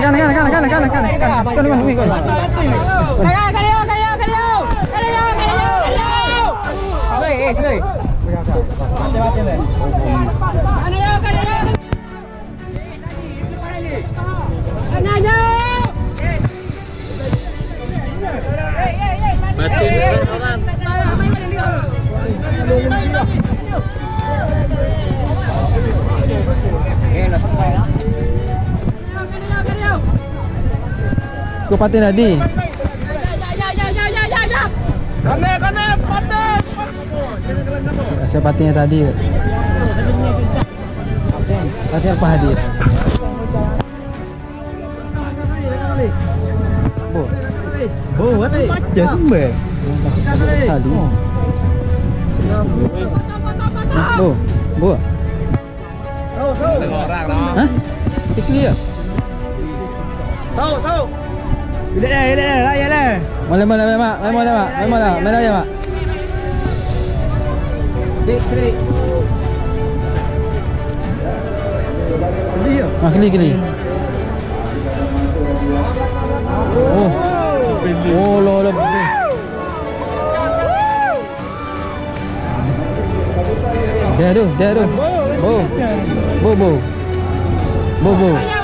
kanan kanan kanan kanan kanan kanan kanan kanan kanan kanan kanan kanan kanan kanan kanan kanan Kau patin tadi. Ya, ya, ya, ya, ya, ya, ya! Saya, saya patinnya tadi. Patin apa hadir? Bo. Oh, what is Macam be. Tadi. Bo. Bo. Hah? Tik clear. Sau, sau. Bila dah, bila dah, raya dah. Mak, mana mana mak, mana mana, mana ya mak. Dik, krik. Dia. Ah, kini kini. Oh. Oh, lo lebih. Dia tu, dia tu. Bo. Bo bo. Bo bo.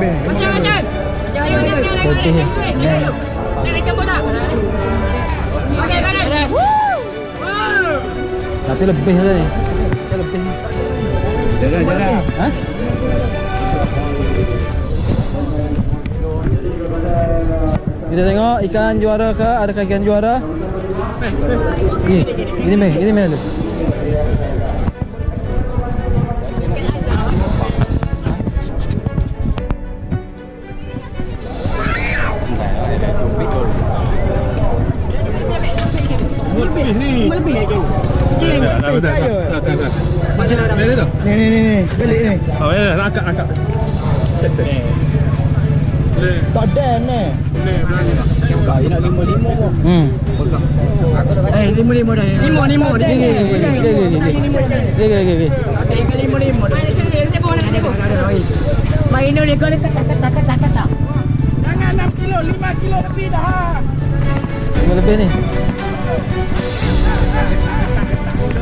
Lebih. Tapi lebih tadi. Macam lebih. Jangan, jangan. Hah? Kita tengok ikan juara ke? Adakah ikan juara? Ni, ini meh, ini meh. Ni, ni, ni, ni. Balik ni. Oh ya, angkat angkat. Tak ada ni. Hmm. Eh, lima lima dah. Lima lima dah. Ni, ni, ni, ni, ni, ni, ni, ni. Ni, ni, ni, ni. Lima lima dah. Main ni kau letak tak tak tak tak tak. Jangan 6 kilo, 5 kilo lebih dah. Lima lebih ni. Kita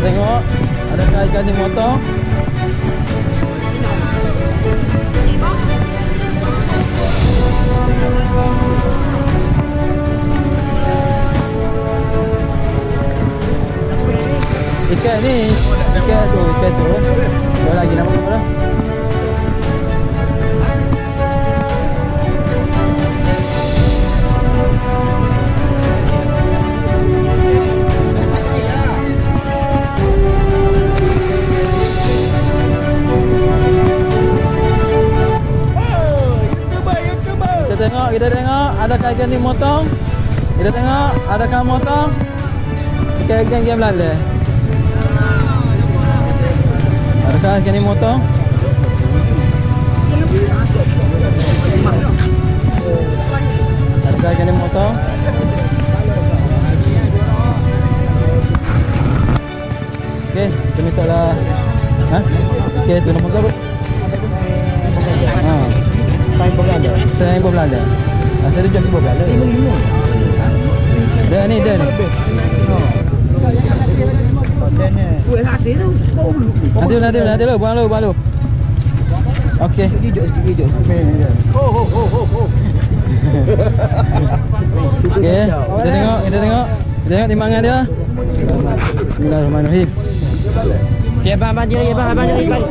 tengok adakah ikan dimotong. Ikan ni, ikan tu, ikan tu. Ada lagi nama apa dah? Tengok, kita tengok adakah ikan ni motong. Kita tengok adakah motong. Ikan-ikan yang Belanda. Adakah ikan ni motong? Adakah ikan ni motong? Okey, kita minta lah. Ha? Okey, tu apa? Ha. Main Belanda. Saya yang Belanda. Ah, saya jual ibu Belanda. Dah ni, dah ni. Buat hasil tu. Oh, Nanti nanti nanti lu, buang lu, buang lu. Okey. Oh, oh, oh, oh, oh. Okey, kita tengok, kita tengok. Kita tengok timbangan dia. Bismillahirrahmanirrahim. Okey, abang abang diri, abang abang diri balik.